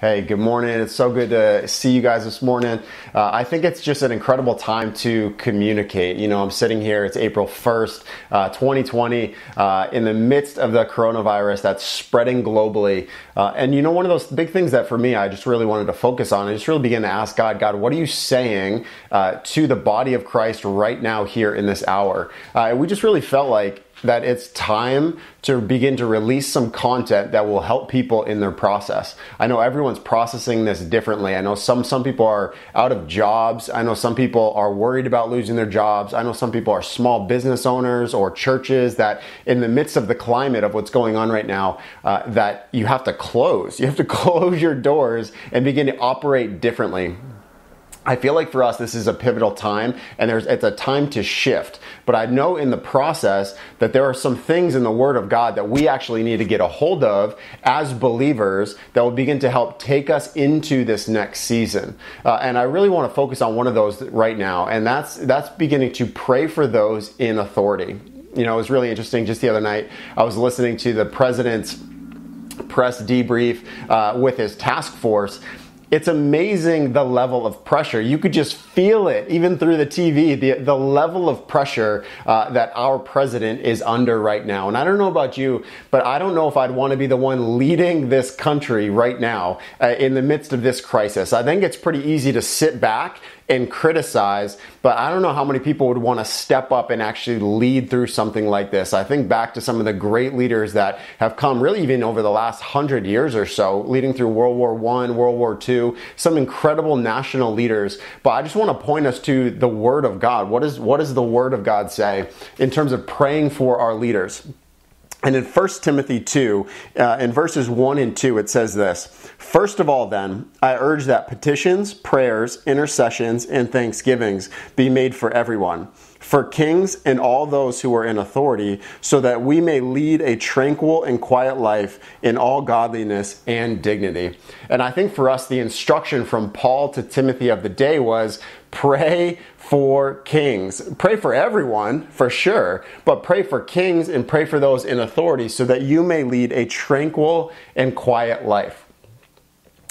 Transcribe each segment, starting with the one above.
Hey, good morning. It's so good to see you guys this morning. Uh, I think it's just an incredible time to communicate. You know, I'm sitting here, it's April 1st, uh, 2020, uh, in the midst of the coronavirus that's spreading globally. Uh, and you know, one of those big things that for me, I just really wanted to focus on, I just really began to ask God, God, what are you saying uh, to the body of Christ right now here in this hour? Uh, we just really felt like that it's time to begin to release some content that will help people in their process. I know everyone's processing this differently. I know some some people are out of jobs. I know some people are worried about losing their jobs. I know some people are small business owners or churches that in the midst of the climate of what's going on right now uh, that you have to close. You have to close your doors and begin to operate differently. I feel like for us, this is a pivotal time and there's, it's a time to shift. But I know in the process that there are some things in the Word of God that we actually need to get a hold of as believers that will begin to help take us into this next season. Uh, and I really want to focus on one of those right now, and that's, that's beginning to pray for those in authority. You know, it was really interesting just the other night. I was listening to the president's press debrief uh, with his task force it's amazing the level of pressure. You could just feel it even through the TV, the, the level of pressure uh, that our president is under right now. And I don't know about you, but I don't know if I'd want to be the one leading this country right now uh, in the midst of this crisis. I think it's pretty easy to sit back and criticize, but I don't know how many people would want to step up and actually lead through something like this. I think back to some of the great leaders that have come really even over the last hundred years or so, leading through World War One, World War Two, some incredible national leaders. But I just want to point us to the Word of God. What is what does the Word of God say in terms of praying for our leaders? And in 1 Timothy 2, uh, in verses 1 and 2, it says this First of all, then, I urge that petitions, prayers, intercessions, and thanksgivings be made for everyone, for kings and all those who are in authority, so that we may lead a tranquil and quiet life in all godliness and dignity. And I think for us, the instruction from Paul to Timothy of the day was pray for kings. Pray for everyone, for sure, but pray for kings and pray for those in authority so that you may lead a tranquil and quiet life.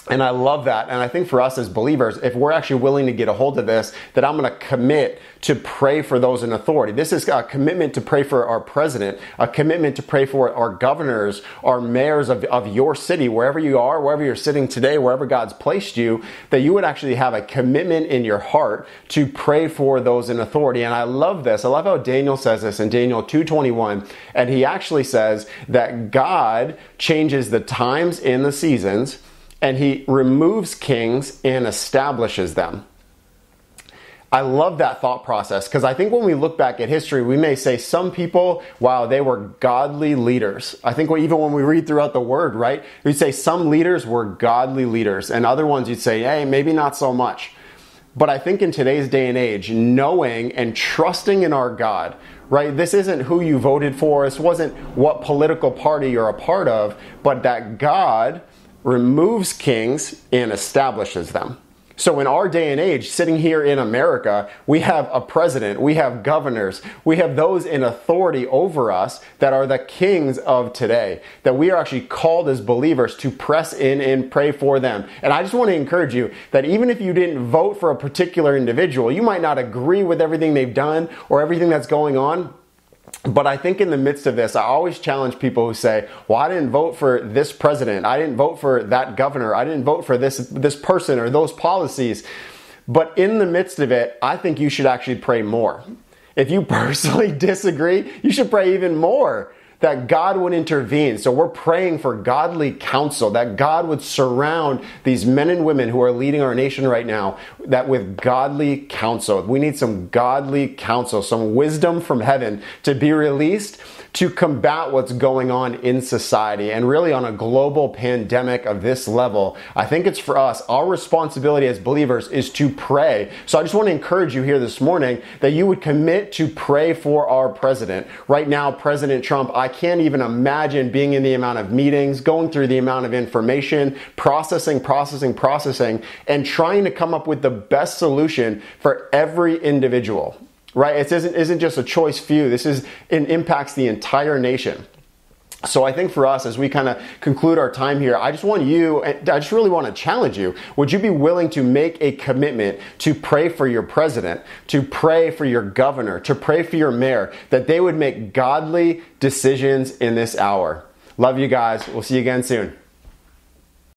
And I love that. And I think for us as believers, if we're actually willing to get a hold of this, that I'm going to commit to pray for those in authority. This is a commitment to pray for our president, a commitment to pray for our governors, our mayors of, of your city, wherever you are, wherever you're sitting today, wherever God's placed you, that you would actually have a commitment in your heart to pray for those in authority. And I love this. I love how Daniel says this in Daniel 221. And he actually says that God changes the times and the seasons and he removes kings and establishes them. I love that thought process because I think when we look back at history, we may say some people, wow, they were godly leaders. I think even when we read throughout the word, right, we'd say some leaders were godly leaders, and other ones you'd say, hey, maybe not so much. But I think in today's day and age, knowing and trusting in our God, right? This isn't who you voted for, this wasn't what political party you're a part of, but that God removes kings and establishes them. So, in our day and age, sitting here in America, we have a president, we have governors, we have those in authority over us that are the kings of today. That we are actually called as believers to press in and pray for them. And I just want to encourage you that even if you didn't vote for a particular individual, you might not agree with everything they've done or everything that's going on, but I think in the midst of this, I always challenge people who say, "Well, I didn't vote for this president. I didn't vote for that governor. I didn't vote for this this person or those policies." But in the midst of it, I think you should actually pray more. If you personally disagree, you should pray even more that God would intervene. So we're praying for godly counsel, that God would surround these men and women who are leading our nation right now, that with godly counsel. We need some godly counsel, some wisdom from heaven to be released to combat what's going on in society and really on a global pandemic of this level. I think it's for us, our responsibility as believers is to pray. So I just want to encourage you here this morning that you would commit to pray for our president. Right now, President Trump, I can't even imagine being in the amount of meetings, going through the amount of information, processing, processing, processing, and trying to come up with the best solution for every individual right? It isn't, isn't just a choice few. This is, it impacts the entire nation. So I think for us, as we kind of conclude our time here, I just want you, eh, I just really want to challenge you. Would you be willing to make a commitment to pray for your president, to pray for your governor, to pray for your mayor, that they would make godly decisions in this hour? Love you guys. We'll see you again soon.